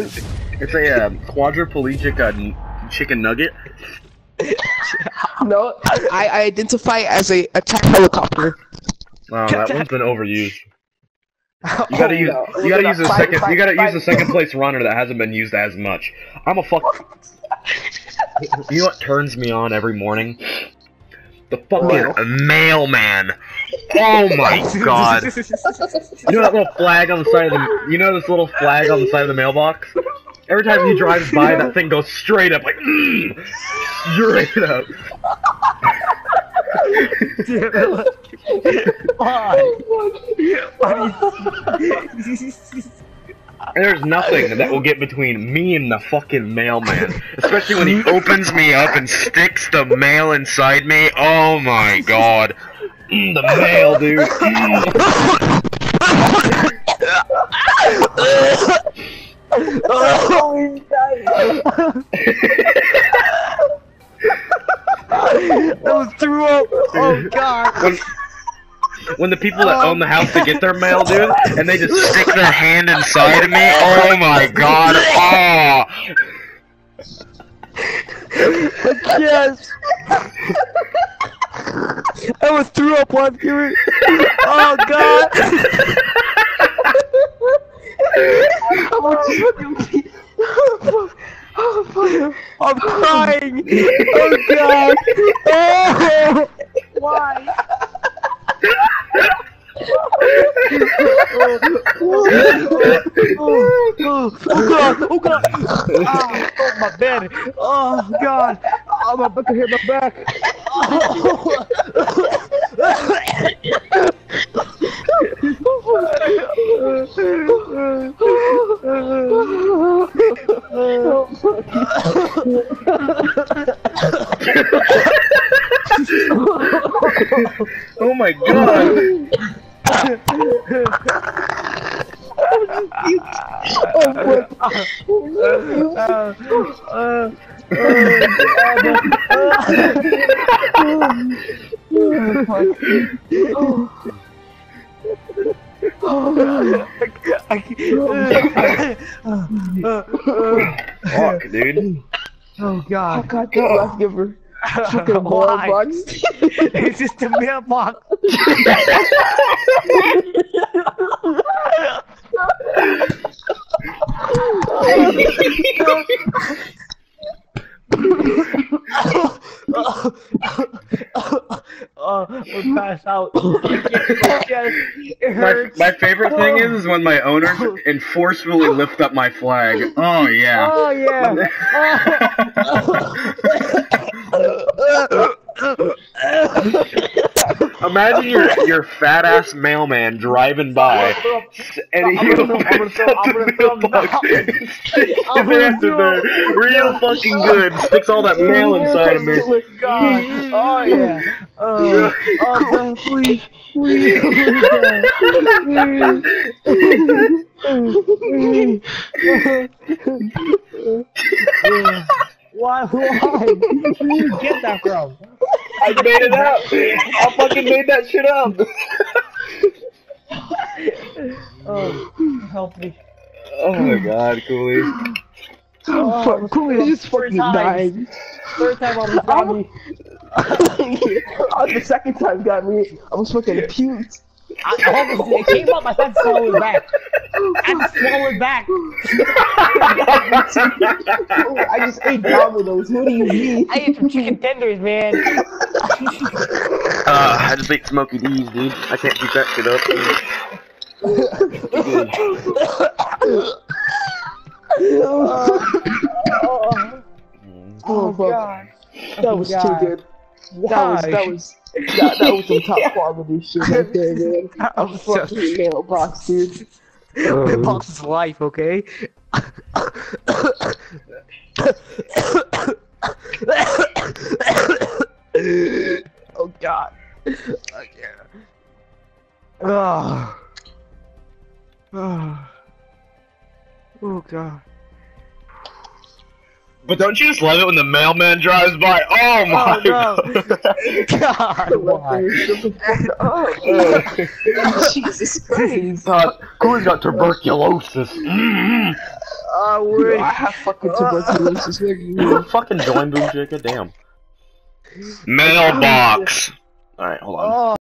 It's a uh, quadriplegic uh, chicken nugget. No, I, I identify as a attack helicopter. Wow, that one's been overused. You gotta Oh, use no. you gotta use at a second Fight, you gotta fight, use a second place runner that hasn't been used as much. I'm a fuck. You know what turns me on every morning? The fucking a mailman. Oh my god. You know that little flag on the side of the you know this little flag on the side of the mailbox? Every time he drives by, that thing goes straight up like mm, straight up. And there's nothing that will get between me and the fucking mailman. Especially when he opens me up and sticks the mail inside me. Oh my god. Mm, the mail, dude. Mm. That was threw up. Oh god. When, when the people that own the house to get their mail, dude, and they just stick their hand inside of me. Oh my god. Oh. Yes. I was threw up while doing. Oh god. Oh, oh, I'm crying. Oh god. Oh. Why? Oh, oh, oh god, oh god, ah, oh my bed, oh god, I'm about to hit my back. Oh my god. Fuck, dude. Oh my god. Oh god, that left giver. Fucking Why? mailbox. It's just a mailbox. Oh, I'm passed out. yes, it My, my favorite thing is, is when my owners enforcefully lift up my flag. Oh yeah. Oh yeah. Imagine your your fat ass mailman driving by, and he I'm gonna- I'm gonna- up I'm gonna- mailbox I'm sticks I'm his hand there, real fucking good. Sticks all that mail inside of me. God. Oh yeah. Oh, oh God, please, please. Why? Why? Where did you get that from? I made it up. I fucking made that shit up. Oh, help me. Oh my god, Cooley. Oh, Fuck, Cooley is Four fucking times. dying. Third time on the zombie. oh, the second time got me. I was fucking puked. I, I almost, it came up, I had to swallow it back. I had to swallow it back. I just ate Domino's. What do you mean? I ate some chicken tenders, man. Uh, I just ate Smoky D's, dude. I can't keep that shit up. Oh, Oh, fuck. God. That was too God. good. That was that was that, that was some top quality shit right there, man. I'm so Fucking mailbox, dude. The box is life, okay? oh god. Okay. Oh. Oh. Oh god. But don't you just love it when the mailman drives by? Oh my no. god. God, why? Jesus Christ. Uh, Cooley's got tuberculosis. Mm-hmm. Ah, Yo, wait. I have fucking tuberculosis, nigga. fucking join boom, Jigga, damn. Mailbox. All right, hold on. Oh.